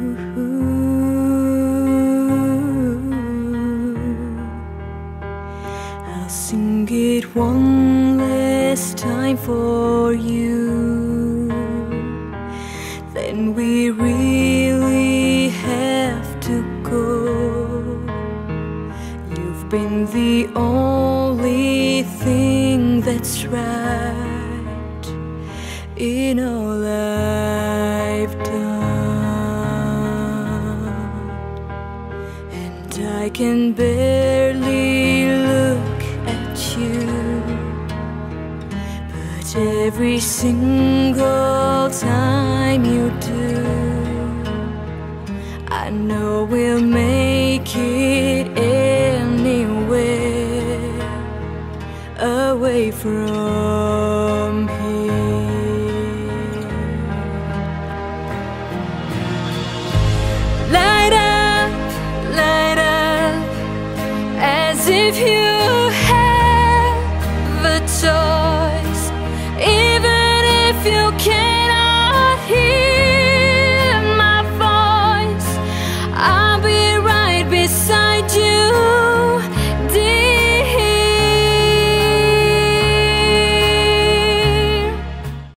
I'll sing it one last time for you. Then we really have to go. You've been the only thing that's right in our lifetime. I can barely look at you. But every single time you do, I know we'll make it anywhere away from here. 片。